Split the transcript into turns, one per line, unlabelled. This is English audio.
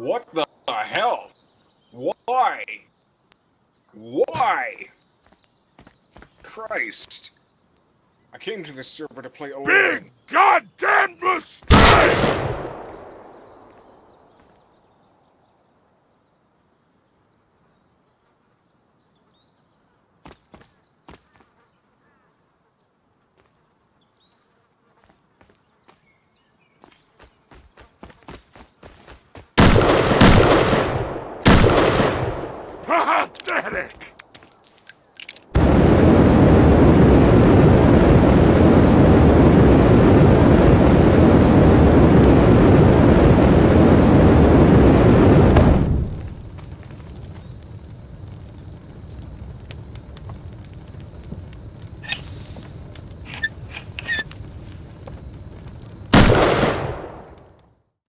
What the hell? Why? Why? Christ. I came to this server to play Orion.
Big goddamn mistake! pathetic!